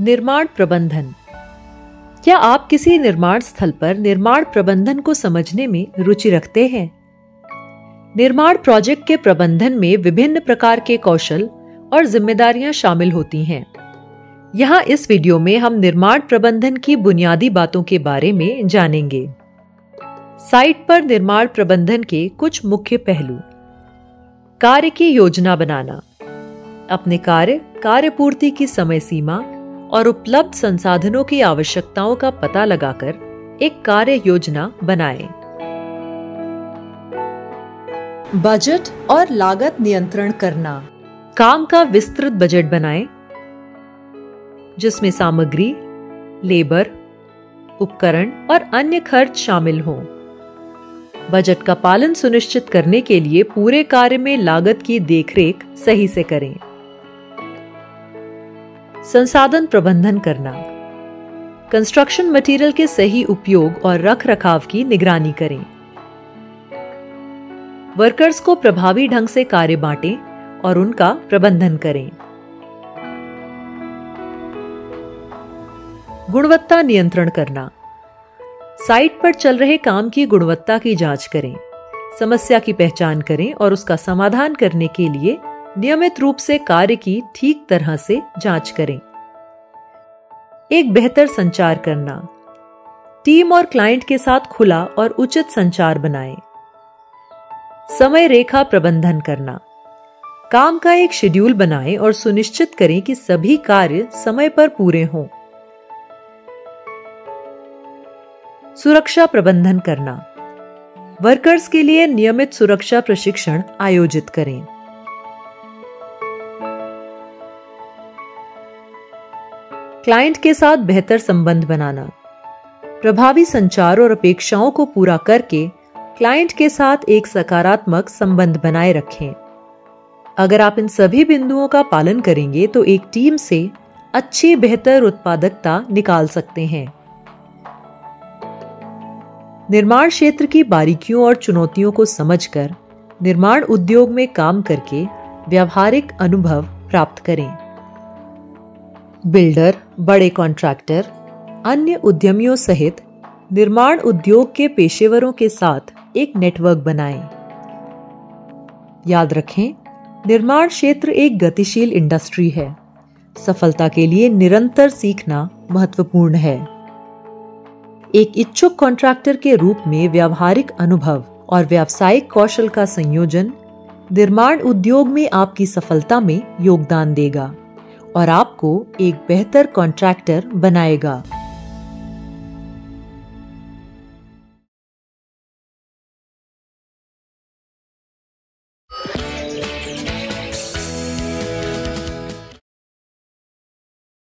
निर्माण प्रबंधन। क्या आप किसी निर्माण स्थल पर निर्माण प्रबंधन को समझने में रुचि रखते हैं? निर्माण प्रोजेक्ट के प्रबंधन में विभिन्न प्रकार के कौशल और जिम्मेदारियाँ शामिल होती हैं। यहाँ इस वीडियो में हम निर्माण प्रबंधन की बुनियादी बातों के बारे में जानेंगे। साइट पर निर्माण प्रबंधन के कुछ मुख्य पहलू। कार्य की योजना बनाना। अपने कार्य कार्यपूर्ति की समय सीमा और उपलब्ध संसाधनों की आवश्यकताओं का पता लगाकर एक कार्य योजना बनाएँ। बजट और लागत नियंत्रण करना काम का विस्तृत बजट बनाएँ, जिसमें सामग्री लेबर उपकरण और अन्य खर्च शामिल हों। बजट का पालन सुनिश्चित करने के लिए पूरे कार्य में लागत की देखरेख सही से करें संसाधन प्रबंधन करना। कंस्ट्रक्शन मटेरियल के सही उपयोग और रख रखाव की निगरानी करें। वर्कर्स को प्रभावी ढंग से कार्य बांटें और उनका प्रबंधन करें। गुणवत्ता नियंत्रण करना। साइट पर चल रहे काम की गुणवत्ता की जाँच करें। समस्या की पहचान करें और उसका समाधान करने के लिए नियमित रूप से कार्य की ठीक तरह से जाँच करें। एक बेहतर संचार करना। टीम और क्लाइंट के साथ खुला और उचित संचार बनाएँ। समय रेखा प्रबंधन करना। काम का एक शेड्यूल बनाएँ और सुनिश्चित करें कि सभी कार्य समय पर पूरे हों। सुरक्षा प्रबंधन करना। वर्कर्स के लिए नियमित सुरक्षा प्रशिक्षण आयोजित करें। क्लाइंट के साथ बेहतर संबंध बनाना। प्रभावी संचार और अपेक्षाओं को पूरा करके क्लाइंट के साथ एक सकारात्मक संबंध बनाए रखें। अगर आप इन सभी बिंदुओं का पालन करेंगे तो एक टीम से अच्छी, बेहतर उत्पादकता निकाल सकते हैं। निर्माण क्षेत्र की बारीकियों और चुनौतियों को समझकर निर्माण उद्योग में काम करके व्यावहारिक अनुभव प्राप्त करें। बिल्डर, बड़े कॉन्ट्रैक्टर अन्य उद्यमियों सहित निर्माण उद्योग के पेशेवरों के साथ एक नेटवर्क बनाएँ। याद रखें, निर्माण क्षेत्र एक गतिशील इंडस्ट्री है। सफलता के लिए निरंतर सीखना महत्वपूर्ण है। एक इच्छुक कॉन्ट्रैक्टर के रूप में व्यावहारिक अनुभव और व्यावसायिक कौशल का संयोजन निर्माण उद्योग में आपकी सफलता में योगदान देगा। और आपको एक बेहतर कॉन्ट्रैक्टर बनाएगा।